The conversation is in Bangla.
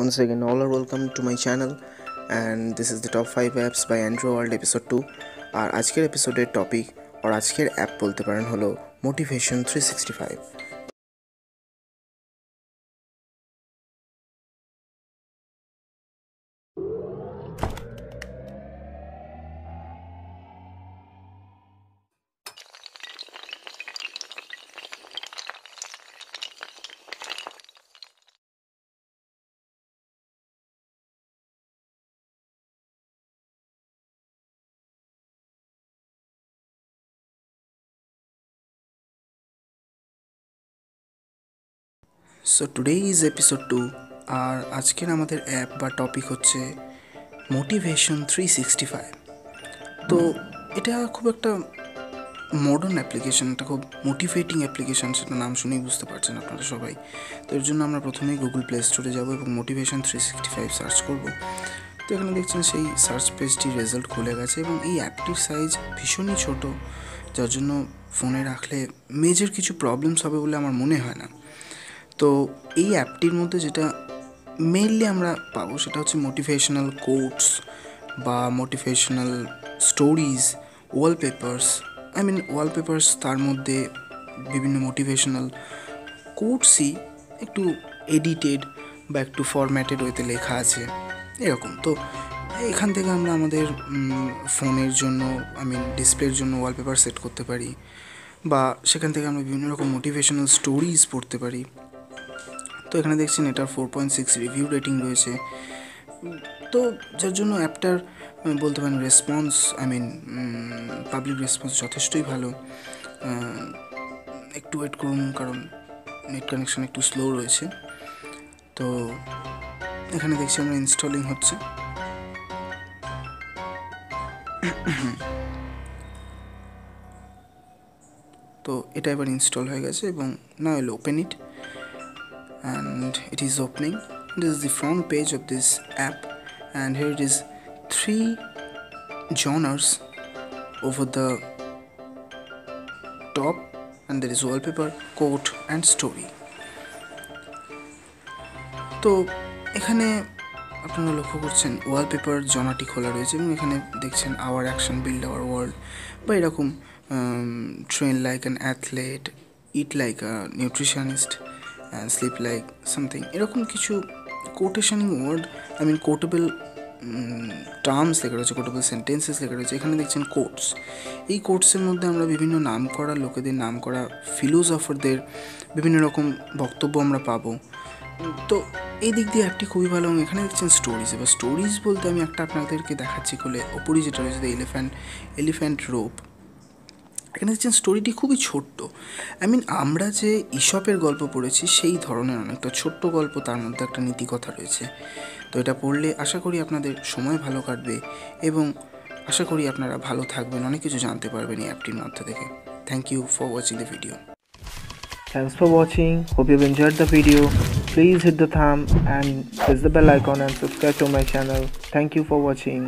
once again all are welcome to my channel and this is the top 5 apps by Android World episode 2 আর আজকের এপিসোডের টপিক আর আজকের অ্যাপ বলতে পারেন হলো motivation 365 so today is episode two আর আজকের আমাদের অ্যাপ বা টপিক হচ্ছে মোটিভেশন থ্রি সিক্সটি ফাইভ তো এটা খুব একটা মডার্ন অ্যাপ্লিকেশন এটা খুব মোটিভেটিং অ্যাপ্লিকেশান সেটা নাম শুনেই বুঝতে পারছেন আপনারা সবাই। তো এর জন্য আমরা প্রথমেই গুগল প্লে স্টোরে যাব এবং motivation three sixty five search করব। তো এখানে দেখছেন সেই সার্চ পেজটির রেজাল্ট খুলে গেছে এবং এই অ্যাপটির সাইজ ভীষণই ছোট, যার জন্য ফোনে রাখলে মেজর কিছু প্রবলেমস হবে বলে আমার মনে হয় না। তো এই অ্যাপটির মধ্যে যেটা মেইনলি আমরা পাবো সেটা হচ্ছে মোটিভেশনাল কোটস বা motivational stories wallpapers I mean wallpapers তার মধ্যে বিভিন্ন মোটিভেশনাল কোটসই একটু এডিটেড বা একটু ফরম্যাটেড ওয়েতে লেখা আছে, এরকম। তো এখান থেকে আমরা আমাদের ফোনের জন্য আই মিন ডিসপ্লের জন্য ওয়ালপেপার সেট করতে পারি বা সেখান থেকে আমরা বিভিন্ন রকম মোটিভেশনাল স্টোরিজ পড়তে পারি। তো এখানে দেখছেন এটার four point six review rating রয়েছে। তো যার জন্য অ্যাপটার বলতে পারেন response I mean public response যথেষ্টই ভালো। একটু ওয়েট করুন, কারণ নেট কানেকশান একটু স্লো রয়েছে। তো এখানে দেখছি আমরা ইনস্টলিং হচ্ছে। তো এটা এবার ইনস্টল হয়ে গেছে এবং না will open it and it is opening this is the front page of this app and here it is three genres over the top and there is wallpaper quote and story তো এখানে আপনারা লক্ষ্য করছেন ওয়ালপেপার জনাটি খোলা রয়েছে এবং এখানে দেখছেন our action build our world বা এরকম train like an athlete eat like a nutritionist sleep like something এরকম কিছু কোটেশনিং word I mean quotable terms লেখা রয়েছে কোটেবল সেন্টেন্সেস লেখা রয়েছে। এখানে দেখছেন কোটস এই কোটসের মধ্যে আমরা বিভিন্ন নাম করা লোকেদের নাম করা ফিলোসফারদের বিভিন্ন রকম বক্তব্য আমরা পাবো। তো এই দিক দিয়ে অ্যাপটি খুবই ভালো, এবং এখানে দেখছেন স্টোরিজ এবার স্টোরিজ বলতে আমি একটা আপনাদেরকে দেখাচ্ছি খুলে ওপরই যেটা রয়েছে এলিফ্যান্ট এলিফ্যান্ট রোপ দেখছেন স্টোরিটি খুবই ছোট্ট আই মিন আমরা যে ইসপের গল্প পড়েছি, সেই ধরনের অনেকটা ছোট্ট গল্প, তার মধ্যে একটা নীতিকথা রয়েছে তো এটা পড়লে আশা করি আপনাদের সময় ভালো কাটবে এবং আশা করি আপনারা ভালো থাকবেন, অনেক কিছু জানতে পারবেন এই অ্যাপটির মধ্যে থেকে thank you for watching the video Thanks for watching. Hope you've enjoyed the video. Please hit the thumb and press the bell icon and subscribe to my channel. Thank you for watching.